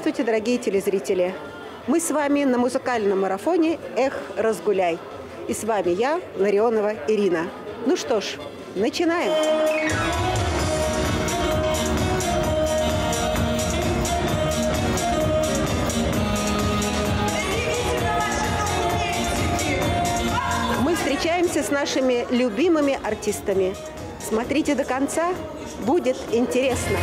Здравствуйте, дорогие телезрители! Мы с вами на музыкальном марафоне «Эх, разгуляй». И с вами я, Ларионова Ирина. Ну что ж, начинаем! Мы встречаемся с нашими любимыми артистами. Смотрите до конца, будет интересно.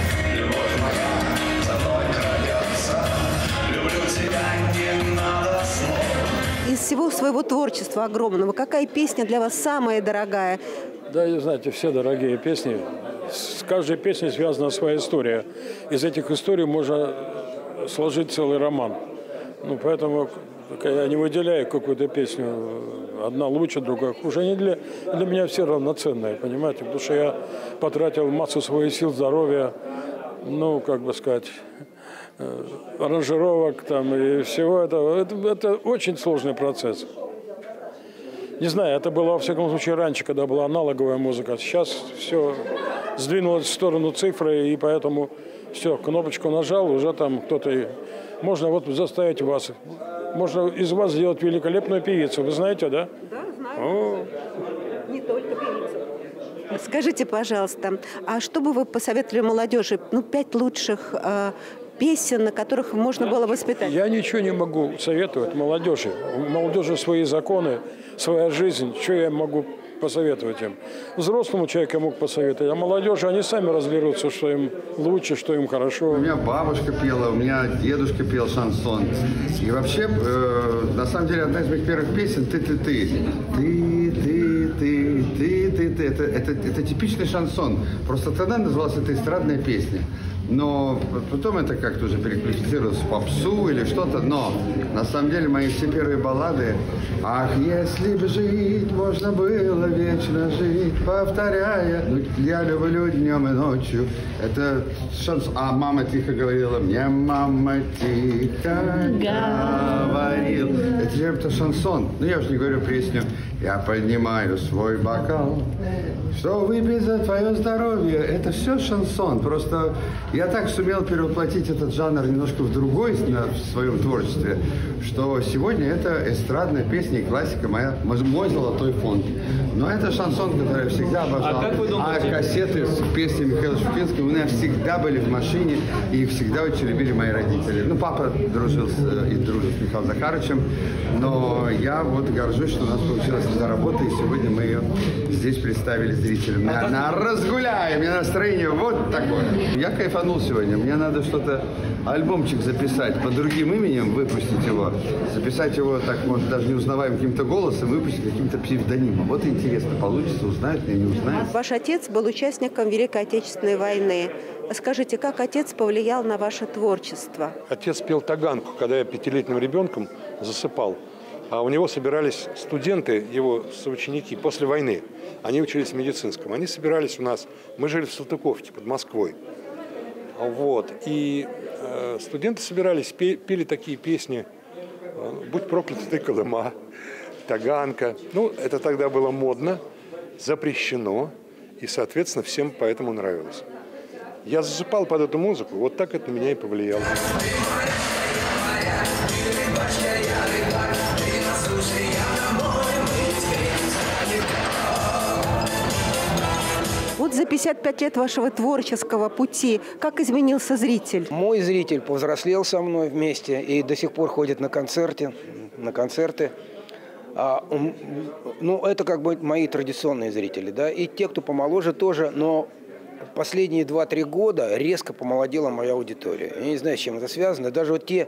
Из всего своего творчества огромного, какая песня для вас самая дорогая? Да, знаете, все дорогие песни. С каждой песней связана своя история. Из этих историй можно сложить целый роман. Ну, поэтому я не выделяю какую-то песню. Одна лучше, другая хуже. Они для, для меня все равноценные, понимаете? Потому что я потратил массу своих сил, здоровья, ну, как бы сказать, аранжировок там и всего этого. Это, это очень сложный процесс. Не знаю, это было, во всяком случае, раньше, когда была аналоговая музыка. Сейчас все сдвинулось в сторону цифры, и поэтому все, кнопочку нажал, уже там кто-то... Можно вот заставить вас, можно из вас сделать великолепную певицу. Вы знаете, да? Да, знаю. О. Не только певицу. Скажите, пожалуйста, а что бы вы посоветовали молодежи? Ну, пять лучших э, песен, на которых можно было воспитать? Я ничего не могу советовать молодежи. У молодежи свои законы, своя жизнь. Что я могу посоветовать им? Взрослому человеку я мог посоветовать, а молодежи, они сами разберутся, что им лучше, что им хорошо. У меня бабушка пела, у меня дедушка пел шансон. И вообще, э, на самом деле, одна из моих первых песен «Ты-ты-ты». Ты-ты-ты, ты-ты-ты. Это, это, это типичный шансон. Просто тогда называлась это эстрадная песня. Но потом это как-то уже переквалифицировалось в попсу или что-то. Но на самом деле мои все первые баллады Ах, если бы жить можно было вечно жить, повторяя ну, Я люблю днем и ночью Это шанс... А мама тихо говорила мне Мама тихо говорил Это же это шансон. Ну я уж не говорю песню Я поднимаю свой бокал Что выпить за твое здоровье Это все шансон Просто я так сумел перевоплотить этот жанр немножко в другой в своем творчестве, что сегодня это эстрадная песня и классика моя, мой золотой фонд. Но это шансон, который я всегда обожал. А как вы думаете? А кассеты с песней Михаила Шуфинского у меня всегда были в машине, и их всегда очень любили мои родители. Ну, папа дружил с, э, и дружит с Михаилом Захаровичем, но я вот горжусь, что у нас получилась эта работа, и сегодня мы ее здесь представили зрителям. На, на разгуляем, у меня настроение вот такое. Я кайфанул сегодня. Мне надо что-то, альбомчик записать под другим именем, выпустить его. Записать его так, может, даже не узнаваем каким-то голосом, выпустить каким-то псевдонимом. Вот интересно, получится, узнают или не узнают. Ваш отец был участником Великой Отечественной войны. Скажите, как отец повлиял на ваше творчество? Отец пел таганку, когда я пятилетним ребенком засыпал. А у него собирались студенты, его соученики, после войны. Они учились в медицинском. Они собирались у нас. Мы жили в Салтыковке под Москвой. Вот. И э, студенты собирались, пе, пели такие песни э, «Будь проклят ты, Колыма», «Таганка». Ну, это тогда было модно, запрещено, и, соответственно, всем поэтому нравилось. Я засыпал под эту музыку, вот так это на меня и повлияло. Вот за 55 лет вашего творческого пути, как изменился зритель? Мой зритель повзрослел со мной вместе и до сих пор ходит на концерты, на концерты. А, ну, это как бы мои традиционные зрители, да, и те, кто помоложе тоже, но последние 2-3 года резко помолодела моя аудитория. Я не знаю, с чем это связано. Даже вот те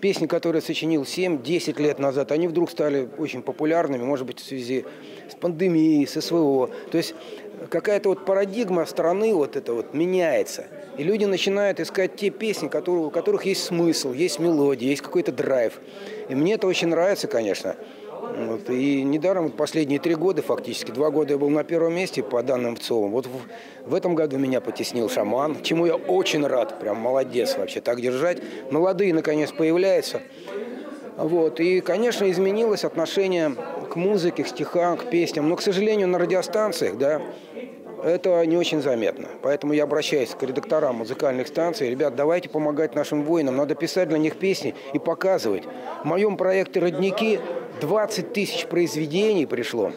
песни, которые сочинил 7-10 лет назад, они вдруг стали очень популярными, может быть, в связи с пандемией, с СВО. То есть какая-то вот парадигма страны вот это вот меняется. И люди начинают искать те песни, которые, у которых есть смысл, есть мелодия, есть какой-то драйв. И мне это очень нравится, конечно. Вот, и недаром вот последние три года, фактически, два года я был на первом месте по данным ВЦОВ. Вот в, в этом году меня потеснил шаман, чему я очень рад, прям молодец вообще, так держать. Молодые, наконец, появляются. Вот. И, конечно, изменилось отношение к музыке, к стихам, к песням. Но, к сожалению, на радиостанциях, да, это не очень заметно. Поэтому я обращаюсь к редакторам музыкальных станций. Ребят, давайте помогать нашим воинам. Надо писать для них песни и показывать. В моем проекте «Родники» 20 тысяч произведений пришло.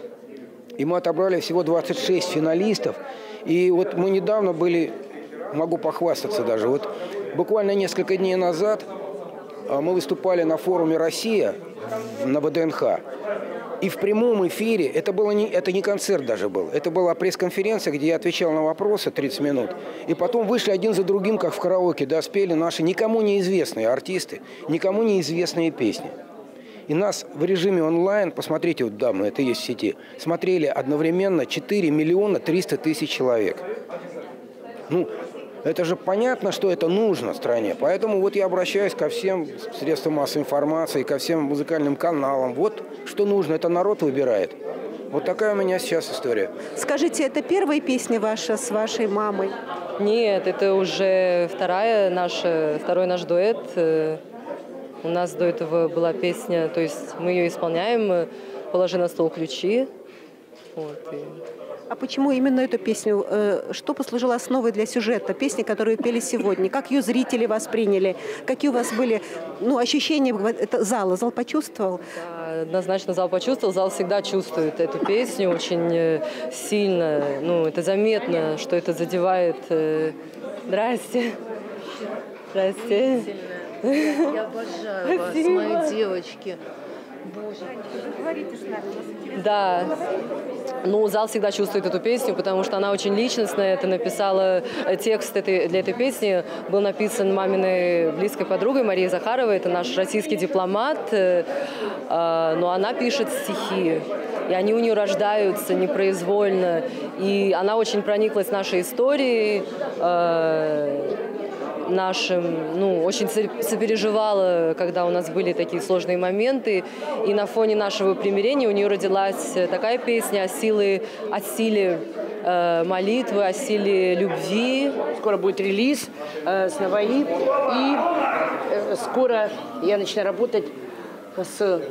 И мы отобрали всего 26 финалистов. И вот мы недавно были, могу похвастаться даже, вот буквально несколько дней назад а, мы выступали на форуме «Россия» на ВДНХ. И в прямом эфире, это, было не, это не концерт даже был, это была пресс-конференция, где я отвечал на вопросы 30 минут. И потом вышли один за другим, как в караоке, да, спели наши никому неизвестные артисты, никому неизвестные песни. И нас в режиме онлайн, посмотрите, вот дамы, это есть в сети, смотрели одновременно 4 миллиона 300 тысяч человек. Ну, это же понятно, что это нужно стране. Поэтому вот я обращаюсь ко всем средствам массовой информации, ко всем музыкальным каналам. Вот что нужно, это народ выбирает. Вот такая у меня сейчас история. Скажите, это первая песня ваша с вашей мамой? Нет, это уже вторая наша, второй наш дуэт. Э, у нас до этого была песня, то есть мы ее исполняем «Положи на стол ключи». Вот, и а почему именно эту песню? Э, что послужило основой для сюжета песни, которую пели сегодня? Как ее зрители восприняли? Какие у вас были ну, ощущения это зала? Зал почувствовал? Да, однозначно зал почувствовал. Зал всегда чувствует эту песню очень э, сильно. Ну, это заметно, что это задевает. Э, здрасте. Здрасте. Я обожаю вас, мои девочки. Да. Ну, зал всегда чувствует эту песню, потому что она очень личностная. Это написала э, текст этой, для этой песни. Был написан маминой близкой подругой Марией Захаровой. Это наш российский дипломат. Э, а, но она пишет стихи. И они у нее рождаются непроизвольно. И она очень прониклась нашей историей э, нашим, ну, очень сопереживала, когда у нас были такие сложные моменты. И на фоне нашего примирения у нее родилась такая песня о, силе, о силе э, молитвы, о силе любви. Скоро будет релиз э, с Наваи. И э, скоро я начну работать с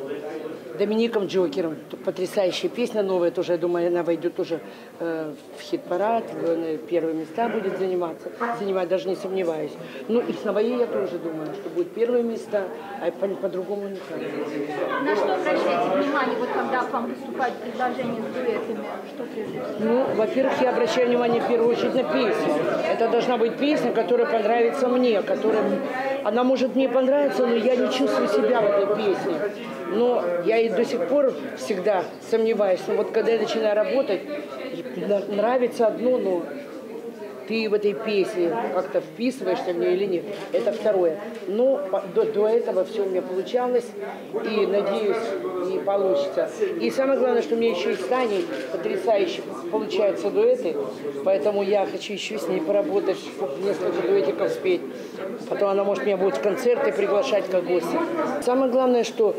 Домиником Джокером. Потрясающая песня новая тоже, я думаю, она войдет тоже э, в хит-парад, в, первые места будет заниматься, занимать, даже не сомневаюсь. Ну и с Наваи я тоже думаю, что будет первые места, а по-другому по никак. На что обращаете внимание, вот когда к вам выступают предложения с дуэтами? Что прежде всего? Ну, во-первых, я обращаю внимание в первую очередь на песню. Это должна быть песня, которая понравится мне, которая... Она может мне понравиться, но я не чувствую себя в этой песне. Но я и до сих пор всегда сомневаюсь. Но вот когда я начинаю работать, нравится одно, но ты в этой песне как-то вписываешься в нее или нет. Это второе. Но до, до этого все у меня получалось, и надеюсь, и получится. И самое главное, что у меня еще и с потрясающе получаются дуэты, поэтому я хочу еще с ней поработать, несколько дуэтиков спеть. Потом она может меня будет в концерты приглашать как гостя. Самое главное, что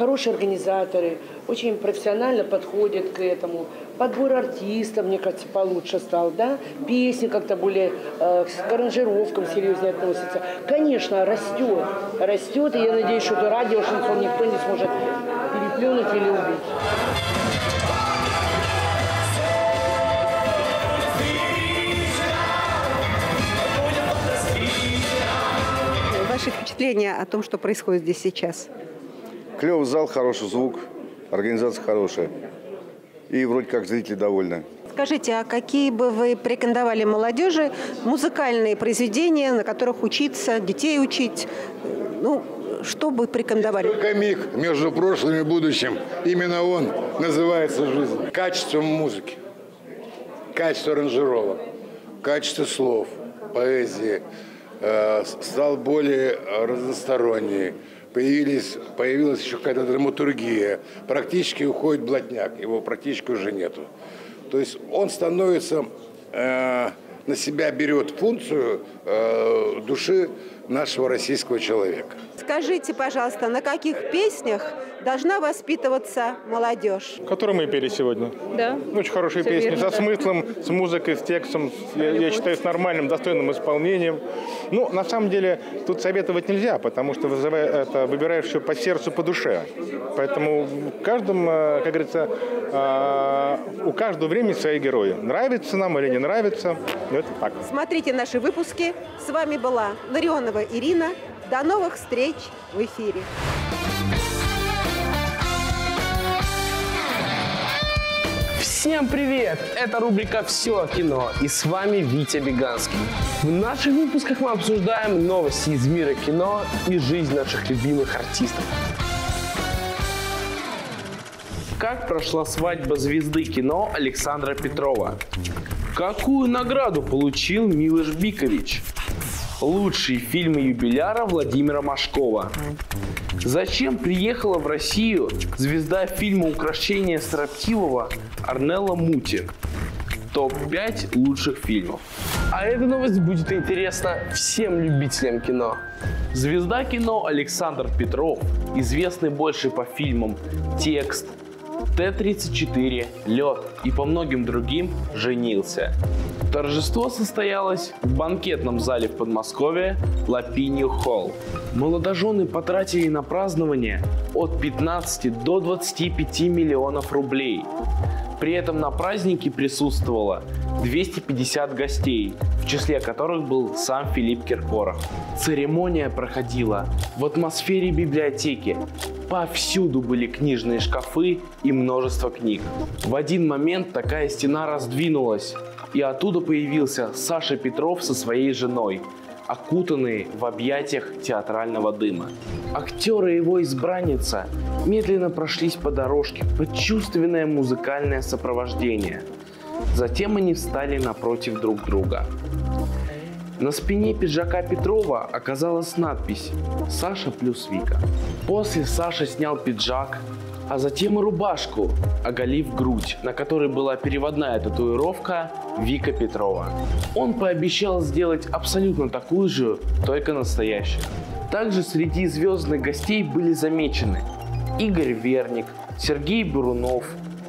хорошие организаторы, очень профессионально подходят к этому. Подбор артистов, мне кажется, получше стал, да? Песни как-то более э, к аранжировкам серьезнее относятся. Конечно, растет, растет, и я надеюсь, что это радио шансон никто не сможет переплюнуть или убить. Ваши впечатления о том, что происходит здесь сейчас? Клевый зал, хороший звук, организация хорошая. И вроде как зрители довольны. Скажите, а какие бы вы порекомендовали молодежи музыкальные произведения, на которых учиться, детей учить? Ну, что бы порекомендовали? Только миг между прошлым и будущим. Именно он называется жизнь. Качество музыки, качество аранжировок, качество слов, поэзии стал более разносторонний появились, появилась еще какая-то драматургия. Практически уходит блатняк, его практически уже нету. То есть он становится, э, на себя берет функцию э, души нашего российского человека. Скажите, пожалуйста, на каких песнях должна воспитываться молодежь? Которую мы пели сегодня. Да. Очень хорошие Все песни, верно, со да. смыслом, с музыкой, с текстом, я, я считаю, с нормальным, достойным исполнением. Ну, на самом деле, тут советовать нельзя, потому что вызывая, это, выбираешь все по сердцу, по душе. Поэтому в каждом, э, как говорится, э, у каждого времени свои герои. Нравится нам или не нравится, это так. Смотрите наши выпуски. С вами была Ларионова Ирина. До новых встреч в эфире. Всем привет! Это рубрика «Все о кино» и с вами Витя Беганский. В наших выпусках мы обсуждаем новости из мира кино и жизнь наших любимых артистов. Как прошла свадьба звезды кино Александра Петрова? Какую награду получил Милош Бикович? Лучшие фильмы юбиляра Владимира Машкова. Зачем приехала в Россию звезда фильма «Украшение строптивого» Арнелла Мути? Топ-5 лучших фильмов. А эта новость будет интересна всем любителям кино. Звезда кино Александр Петров, известный больше по фильмам «Текст», Т-34, «Лед» и по многим другим, женился. Торжество состоялось в банкетном зале в Подмосковье Лапинью Холл. Молодожены потратили на празднование от 15 до 25 миллионов рублей. При этом на празднике присутствовало 250 гостей, в числе которых был сам Филипп Киркоров. Церемония проходила в атмосфере библиотеки. Повсюду были книжные шкафы и множество книг. В один момент такая стена раздвинулась, и оттуда появился Саша Петров со своей женой, окутанные в объятиях театрального дыма. Актеры и его избранница медленно прошлись по дорожке под чувственное музыкальное сопровождение. Затем они встали напротив друг друга. На спине пиджака Петрова оказалась надпись «Саша плюс Вика». После Саша снял пиджак, а затем и рубашку, оголив грудь, на которой была переводная татуировка Вика Петрова. Он пообещал сделать абсолютно такую же, только настоящую. Также среди звездных гостей были замечены Игорь Верник, Сергей Бурунов,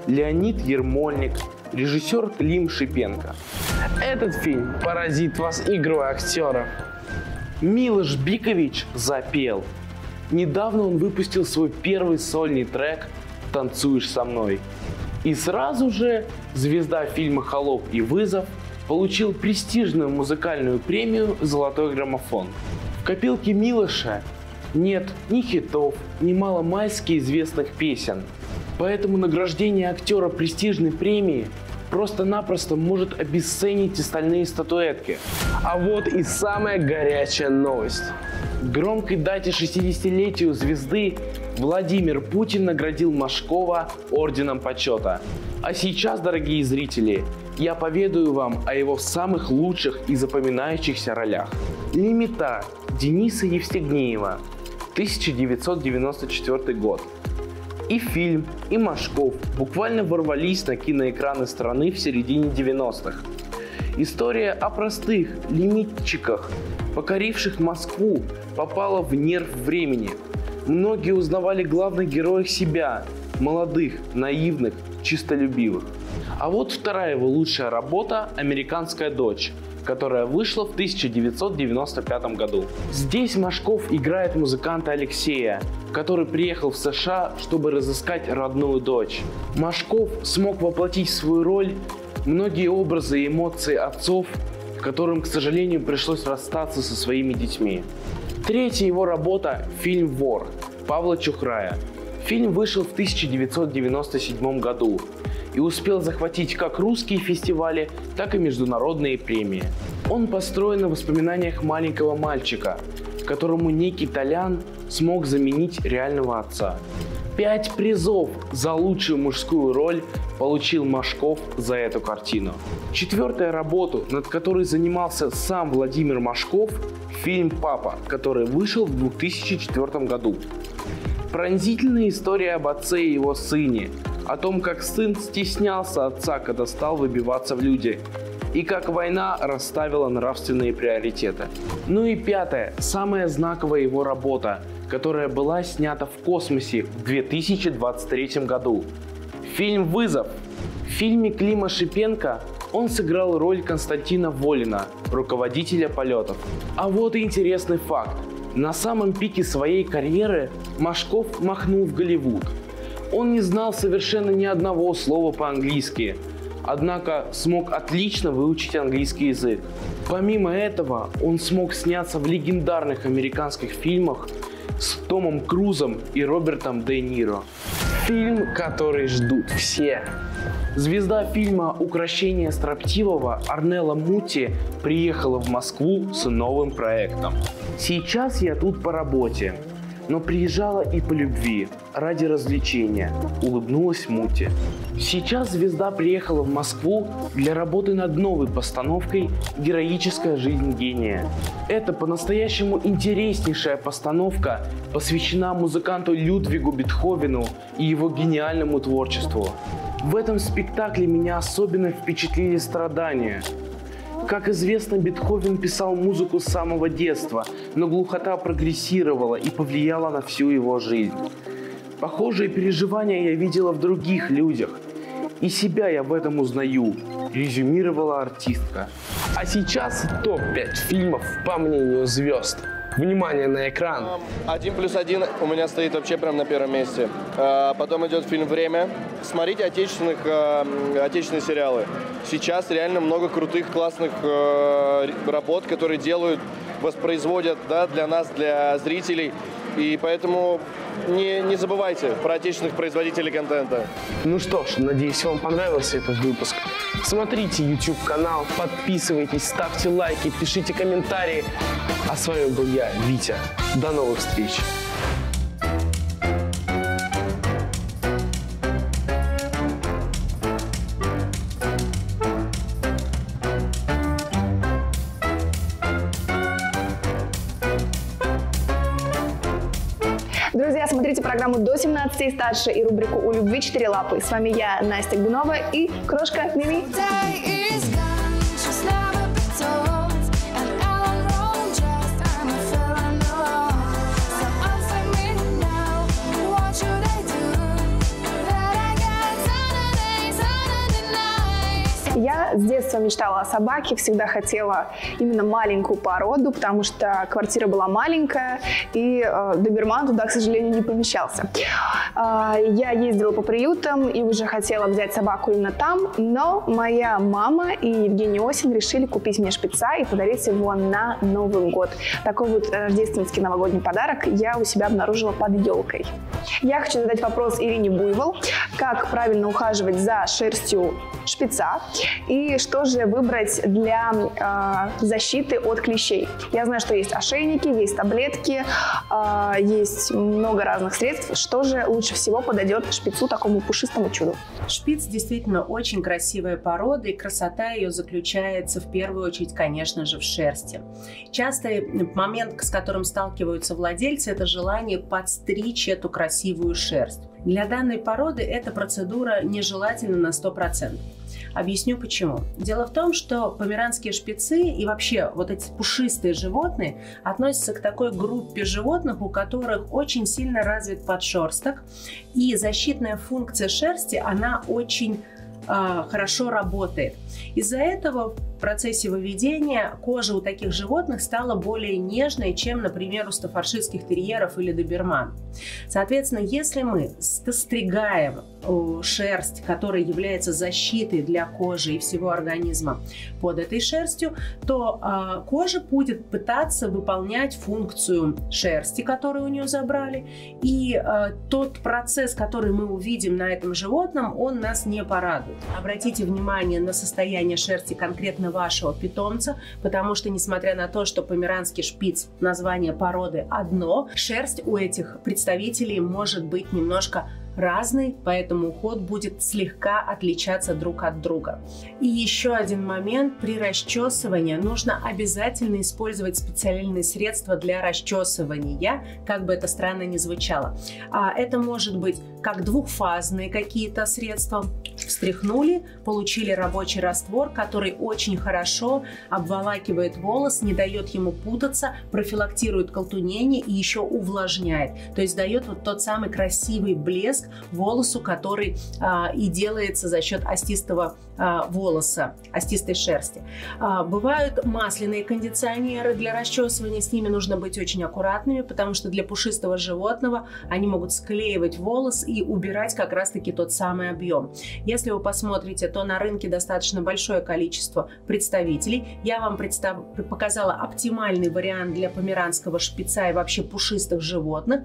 Леонид Ермольник, режиссер Клим Шипенко. Этот фильм поразит вас игрой актеров. Милош Бикович запел – Недавно он выпустил свой первый сольный трек «Танцуешь со мной». И сразу же звезда фильма «Холоп» и «Вызов» получил престижную музыкальную премию «Золотой граммофон». В копилке Милоша нет ни хитов, ни маломальски известных песен. Поэтому награждение актера престижной премии просто-напросто может обесценить остальные статуэтки. А вот и самая горячая новость громкой дате 60-летию звезды Владимир Путин наградил Машкова Орденом Почета. А сейчас, дорогие зрители, я поведаю вам о его самых лучших и запоминающихся ролях. Лимита Дениса Евстигнеева, 1994 год. И фильм, и Машков буквально ворвались на киноэкраны страны в середине 90-х. История о простых лимитчиках, покоривших Москву, попала в нерв времени. Многие узнавали главных героев себя, молодых, наивных, чистолюбивых. А вот вторая его лучшая работа «Американская дочь», которая вышла в 1995 году. Здесь Машков играет музыканта Алексея, который приехал в США, чтобы разыскать родную дочь. Машков смог воплотить свою роль многие образы и эмоции отцов, которым, к сожалению, пришлось расстаться со своими детьми. Третья его работа – фильм «Вор» Павла Чухрая. Фильм вышел в 1997 году и успел захватить как русские фестивали, так и международные премии. Он построен на воспоминаниях маленького мальчика, которому некий Толян смог заменить реального отца. Пять призов за лучшую мужскую роль получил Машков за эту картину. Четвертая работа, над которой занимался сам Владимир Машков, фильм «Папа», который вышел в 2004 году. Пронзительная история об отце и его сыне, о том, как сын стеснялся отца, когда стал выбиваться в люди, и как война расставила нравственные приоритеты. Ну и пятое, самая знаковая его работа, которая была снята в космосе в 2023 году. Фильм «Вызов». В фильме Клима Шипенко он сыграл роль Константина Волина, руководителя полетов. А вот и интересный факт. На самом пике своей карьеры Машков махнул в Голливуд. Он не знал совершенно ни одного слова по-английски, однако смог отлично выучить английский язык. Помимо этого, он смог сняться в легендарных американских фильмах с Томом Крузом и Робертом Де Ниро. Фильм, который ждут все. Звезда фильма «Укращение строптивого» Арнелла Мути приехала в Москву с новым проектом. Сейчас я тут по работе, но приезжала и по любви, ради развлечения, улыбнулась Мути. Сейчас звезда приехала в Москву для работы над новой постановкой «Героическая жизнь гения». Это по-настоящему интереснейшая постановка посвящена музыканту Людвигу Бетховену и его гениальному творчеству. В этом спектакле меня особенно впечатлили страдания. Как известно, Бетховен писал музыку с самого детства, но глухота прогрессировала и повлияла на всю его жизнь. Похожие переживания я видела в других людях. И себя я в этом узнаю, резюмировала артистка. А сейчас топ-5 фильмов по мнению звезд. Внимание на экран. Один плюс один у меня стоит вообще прям на первом месте. А, потом идет фильм «Время». Смотрите отечественных, а, отечественные сериалы. Сейчас реально много крутых, классных а, работ, которые делают, воспроизводят да, для нас, для зрителей. И поэтому не, не забывайте про отечественных производителей контента. Ну что ж, надеюсь, вам понравился этот выпуск. Смотрите YouTube канал, подписывайтесь, ставьте лайки, пишите комментарии. А с вами был я, Витя. До новых встреч! Друзья, смотрите программу «До 17 и старше» и рубрику «У любви четыре лапы». С вами я, Настя Гунова и крошка Мими. С детства мечтала о собаке, всегда хотела именно маленькую породу, потому что квартира была маленькая, и э, доберман туда, к сожалению, не помещался. Э, я ездила по приютам и уже хотела взять собаку именно там, но моя мама и Евгений Осин решили купить мне шпица и подарить его на Новый год. Такой вот рождественский новогодний подарок я у себя обнаружила под елкой. Я хочу задать вопрос Ирине Буйвол, как правильно ухаживать за шерстью шпица и что же выбрать для э, защиты от клещей. Я знаю, что есть ошейники, есть таблетки, э, есть много разных средств. Что же лучше всего подойдет шпицу, такому пушистому чуду? Шпиц действительно очень красивая порода, и красота ее заключается в первую очередь, конечно же, в шерсти. Частый момент, с которым сталкиваются владельцы, это желание подстричь эту красивую шерсть. Для данной породы эта процедура нежелательна на 100%. Объясню почему. Дело в том, что померанские шпицы и вообще вот эти пушистые животные относятся к такой группе животных, у которых очень сильно развит подшерсток, и защитная функция шерсти, она очень э, хорошо работает. Из-за этого процессе выведения кожа у таких животных стала более нежной, чем, например, у стафаршистских терьеров или доберман. Соответственно, если мы стригаем э, шерсть, которая является защитой для кожи и всего организма под этой шерстью, то э, кожа будет пытаться выполнять функцию шерсти, которую у нее забрали, и э, тот процесс, который мы увидим на этом животном, он нас не порадует. Обратите внимание на состояние шерсти конкретно вашего питомца, потому что, несмотря на то, что померанский шпиц, название породы одно, шерсть у этих представителей может быть немножко разный, поэтому уход будет слегка отличаться друг от друга. И еще один момент. При расчесывании нужно обязательно использовать специальные средства для расчесывания, как бы это странно ни звучало. А это может быть как двухфазные какие-то средства. Встряхнули, получили рабочий раствор, который очень хорошо обволакивает волос, не дает ему путаться, профилактирует колтунение и еще увлажняет. То есть дает вот тот самый красивый блеск, волосу, который а, и делается за счет остистого а, волоса, остистой шерсти. А, бывают масляные кондиционеры для расчесывания, с ними нужно быть очень аккуратными, потому что для пушистого животного они могут склеивать волос и убирать как раз-таки тот самый объем. Если вы посмотрите, то на рынке достаточно большое количество представителей. Я вам представ... показала оптимальный вариант для померанского шпица и вообще пушистых животных,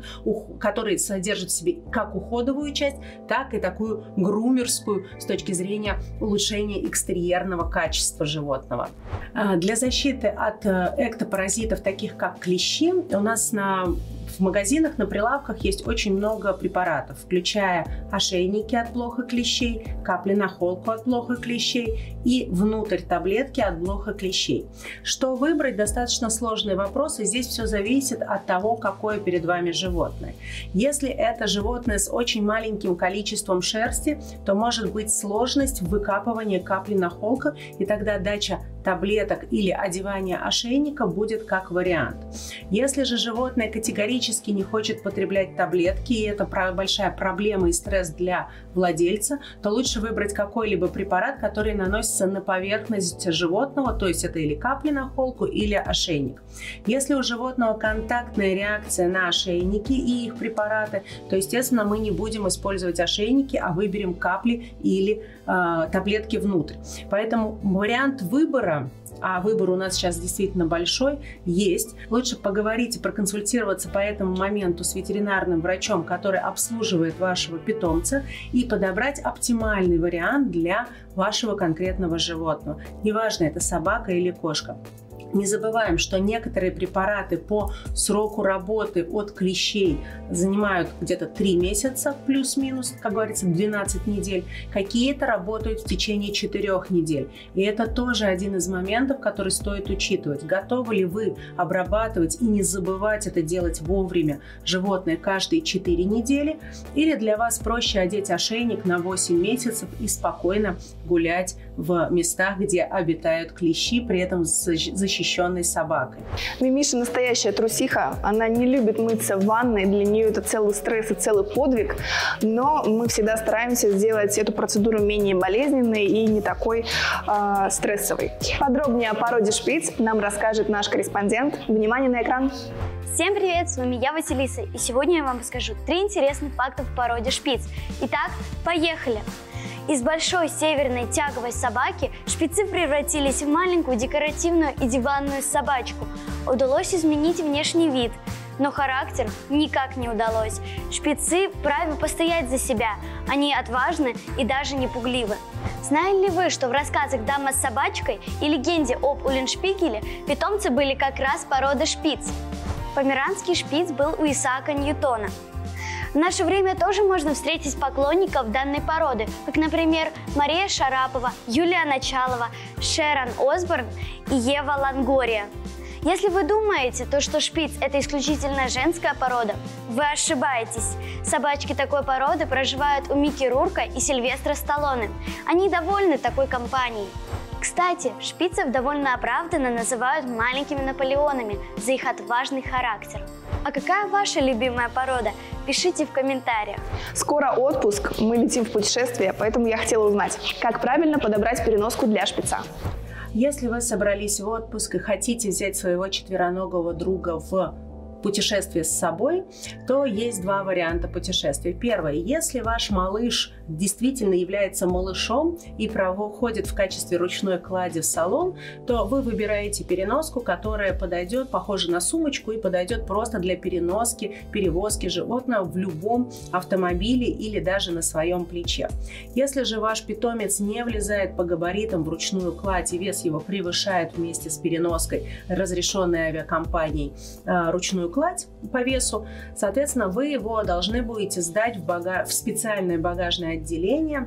которые содержат в себе как уходовую часть, так и такую грумерскую с точки зрения улучшения экстерьерного качества животного. А, для защиты от э, эктопаразитов, таких как клещи, у нас на в магазинах на прилавках есть очень много препаратов, включая ошейники от блоха клещей, капли на холку от блоха клещей и внутрь таблетки от блоха клещей. Что выбрать, достаточно сложный вопрос, и здесь все зависит от того, какое перед вами животное. Если это животное с очень маленьким количеством шерсти, то может быть сложность в выкапывании капли на холка, и тогда дача таблеток или одевание ошейника будет как вариант. Если же животное категорически не хочет потреблять таблетки, и это большая проблема и стресс для владельца, то лучше выбрать какой-либо препарат, который наносится на поверхность животного, то есть это или капли на холку, или ошейник. Если у животного контактная реакция на ошейники и их препараты, то, естественно, мы не будем использовать ошейники, а выберем капли или таблетки внутрь. Поэтому вариант выбора а выбор у нас сейчас действительно большой, есть. Лучше поговорить и проконсультироваться по этому моменту с ветеринарным врачом, который обслуживает вашего питомца, и подобрать оптимальный вариант для вашего конкретного животного. Неважно, это собака или кошка. Не забываем, что некоторые препараты по сроку работы от клещей занимают где-то 3 месяца плюс-минус, как говорится, 12 недель. Какие-то работают в течение 4 недель. И это тоже один из моментов, который стоит учитывать. Готовы ли вы обрабатывать и не забывать это делать вовремя животное каждые 4 недели? Или для вас проще одеть ошейник на 8 месяцев и спокойно гулять в местах, где обитают клещи, при этом защищенной собакой. Мимиша настоящая трусиха. Она не любит мыться в ванной. Для нее это целый стресс и целый подвиг. Но мы всегда стараемся сделать эту процедуру менее болезненной и не такой э, стрессовой. Подробнее о породе шпиц нам расскажет наш корреспондент. Внимание на экран. Всем привет, с вами я, Василиса, и сегодня я вам расскажу три интересных факта в породе шпиц. Итак, поехали! Из большой северной тяговой собаки шпицы превратились в маленькую декоративную и диванную собачку. Удалось изменить внешний вид, но характер никак не удалось. Шпицы правы постоять за себя, они отважны и даже не пугливы. Знали ли вы, что в рассказах «Дама с собачкой» и легенде об Уллиншпигеле питомцы были как раз породы шпиц? Померанский шпиц был у Исаака Ньютона – в наше время тоже можно встретить поклонников данной породы, как, например, Мария Шарапова, Юлия Началова, Шерон Осборн и Ева Лангория. Если вы думаете, то, что шпиц – это исключительно женская порода, вы ошибаетесь. Собачки такой породы проживают у Микки Рурка и Сильвестра Сталлоне. Они довольны такой компанией. Кстати, шпицев довольно оправданно называют маленькими Наполеонами за их отважный характер. А какая ваша любимая порода? Пишите в комментариях. Скоро отпуск, мы летим в путешествие, поэтому я хотела узнать, как правильно подобрать переноску для шпица. Если вы собрались в отпуск и хотите взять своего четвероногого друга в путешествие с собой, то есть два варианта путешествия. Первое, если ваш малыш действительно является малышом и проходит в качестве ручной клади в салон, то вы выбираете переноску, которая подойдет, похоже на сумочку и подойдет просто для переноски, перевозки животного в любом автомобиле или даже на своем плече. Если же ваш питомец не влезает по габаритам в ручную кладь и вес его превышает вместе с переноской разрешенной авиакомпанией э, ручную кладь по весу, соответственно, вы его должны будете сдать в, бага... в специальное багажное отделение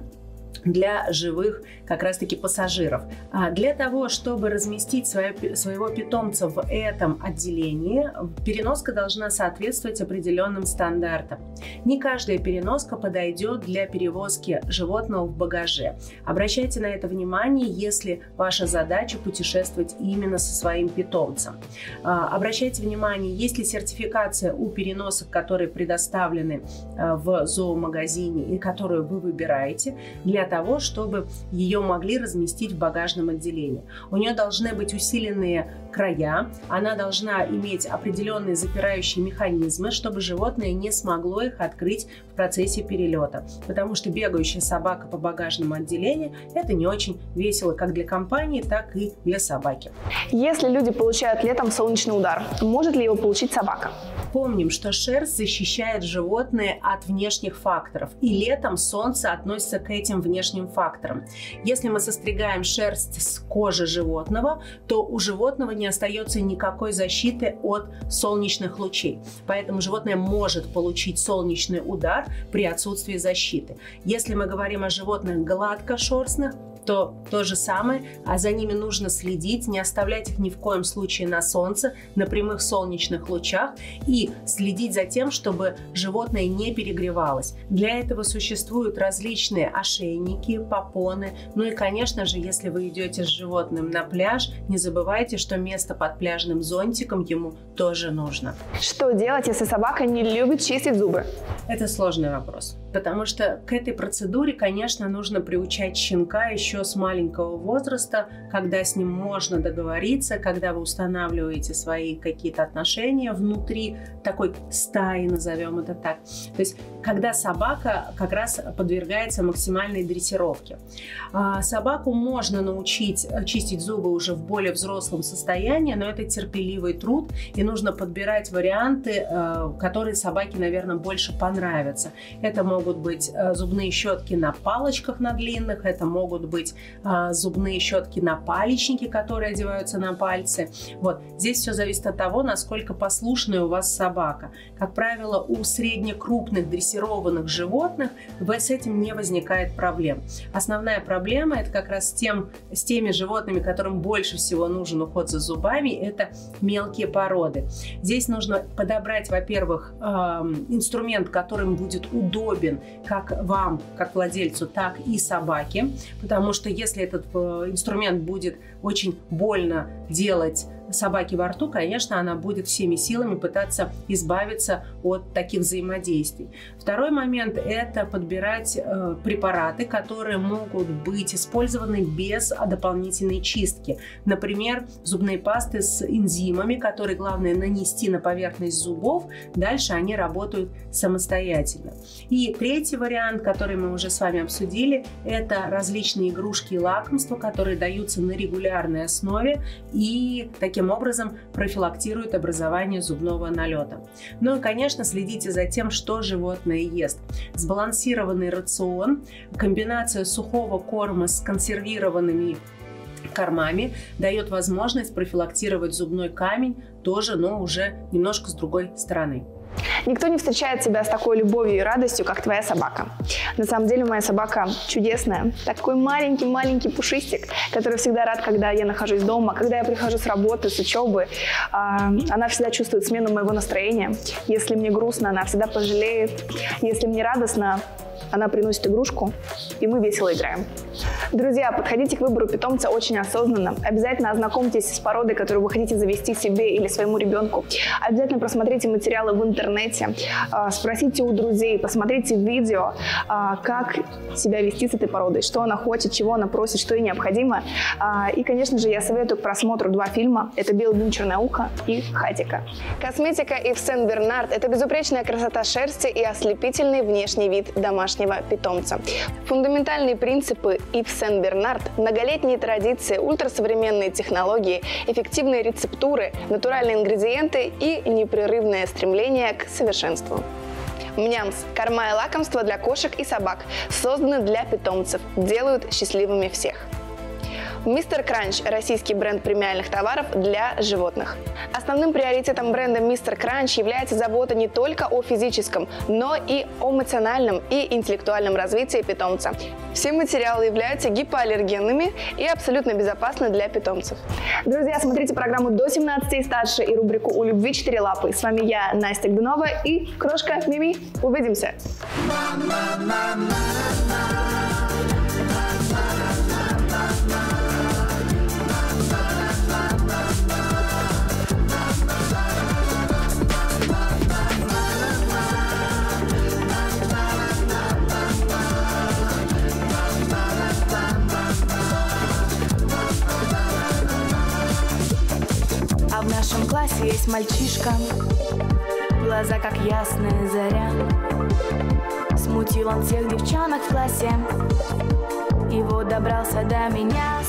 для живых как раз-таки пассажиров. А для того, чтобы разместить свое, своего питомца в этом отделении, переноска должна соответствовать определенным стандартам. Не каждая переноска подойдет для перевозки животного в багаже. Обращайте на это внимание, если ваша задача путешествовать именно со своим питомцем. А, обращайте внимание, есть ли сертификация у переносок, которые предоставлены а, в зоомагазине и которую вы выбираете для того, чтобы ее могли разместить в багажном отделении. У нее должны быть усиленные края, она должна иметь определенные запирающие механизмы, чтобы животное не смогло их открыть в процессе перелета. Потому что бегающая собака по багажному отделению – это не очень весело как для компании, так и для собаки. Если люди получают летом солнечный удар, может ли его получить собака? Помним, что шерсть защищает животное от внешних факторов, и летом солнце относится к этим внешним факторам. Если мы состригаем шерсть с кожи животного, то у животного не остается никакой защиты от солнечных лучей. Поэтому животное может получить солнечный удар при отсутствии защиты. Если мы говорим о животных гладкошерстных, то то же самое, а за ними нужно следить, не оставлять их ни в коем случае на солнце, на прямых солнечных лучах и следить за тем, чтобы животное не перегревалось. Для этого существуют различные ошейники, попоны. Ну и, конечно же, если вы идете с животным на пляж, не забывайте, что место под пляжным зонтиком ему тоже нужно. Что делать, если собака не любит чистить зубы? Это сложный вопрос. Потому что к этой процедуре, конечно, нужно приучать щенка еще с маленького возраста, когда с ним можно договориться, когда вы устанавливаете свои какие-то отношения внутри такой стаи, назовем это так. То есть, когда собака как раз подвергается максимальной дрессировке. А, собаку можно научить чистить зубы уже в более взрослом состоянии, но это терпеливый труд, и нужно подбирать варианты, э, которые собаке, наверное, больше понравятся. Это могут быть э, зубные щетки на палочках на длинных, это могут быть э, зубные щетки на палечнике, которые одеваются на пальцы. Вот. Здесь все зависит от того, насколько послушная у вас собака. Как правило, у среднекрупных дрессированных животных с этим не возникает проблем. Основная проблема это как раз с, тем, с теми животными, которым больше всего нужен уход за зубами, это мелкие породы. Здесь нужно подобрать, во-первых, эм, инструмент, которым будет удобен как вам, как владельцу, так и собаке, потому что если этот э, инструмент будет очень больно делать собаки во рту, конечно, она будет всеми силами пытаться избавиться от таких взаимодействий. Второй момент – это подбирать э, препараты, которые могут быть использованы без дополнительной чистки. Например, зубные пасты с энзимами, которые главное нанести на поверхность зубов, дальше они работают самостоятельно. И третий вариант, который мы уже с вами обсудили, это различные игрушки и лакомства, которые даются на регулярной основе и таким таким образом профилактирует образование зубного налета. Ну и, конечно, следите за тем, что животное ест. Сбалансированный рацион, комбинация сухого корма с консервированными кормами дает возможность профилактировать зубной камень тоже, но уже немножко с другой стороны. Никто не встречает тебя с такой любовью и радостью, как твоя собака. На самом деле моя собака чудесная. Такой маленький-маленький пушистик, который всегда рад, когда я нахожусь дома, когда я прихожу с работы, с учебы. А, она всегда чувствует смену моего настроения. Если мне грустно, она всегда пожалеет. Если мне радостно, она приносит игрушку, и мы весело играем. Друзья, подходите к выбору питомца очень осознанно. Обязательно ознакомьтесь с породой, которую вы хотите завести себе или своему ребенку. Обязательно просмотрите материалы в интернете, а, спросите у друзей, посмотрите видео, а, как себя вести с этой породой, что она хочет, чего она просит, что ей необходимо. А, и, конечно же, я советую к просмотру два фильма. Это «Белый бим, черное ухо» и «Хатика». Косметика Ив Сен-Бернард – это безупречная красота шерсти и ослепительный внешний вид домашнего питомца. Фундаментальные принципы Ив Сен-Бернард, многолетние традиции, ультрасовременные технологии, эффективные рецептуры, натуральные ингредиенты и непрерывное стремление к совершенству. Мнямс – корма и лакомства для кошек и собак, созданы для питомцев, делают счастливыми всех. Мистер Кранч – российский бренд премиальных товаров для животных. Основным приоритетом бренда Мистер Кранч является забота не только о физическом, но и о эмоциональном и интеллектуальном развитии питомца. Все материалы являются гипоаллергенными и абсолютно безопасны для питомцев. Друзья, смотрите программу «До 17 и старше» и рубрику «У любви четыре лапы». С вами я, Настя Гдунова и крошка Мими. Увидимся! А в нашем классе есть мальчишка. Глаза как ясная заря. Смутил он всех девчонок в классе. И вот добрался до меня